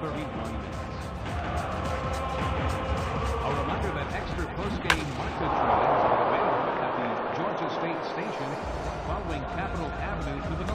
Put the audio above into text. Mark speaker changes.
Speaker 1: 31 minutes. A reminder that extra post-game MARTA trains are available at the Georgia State Station following Capitol Avenue to the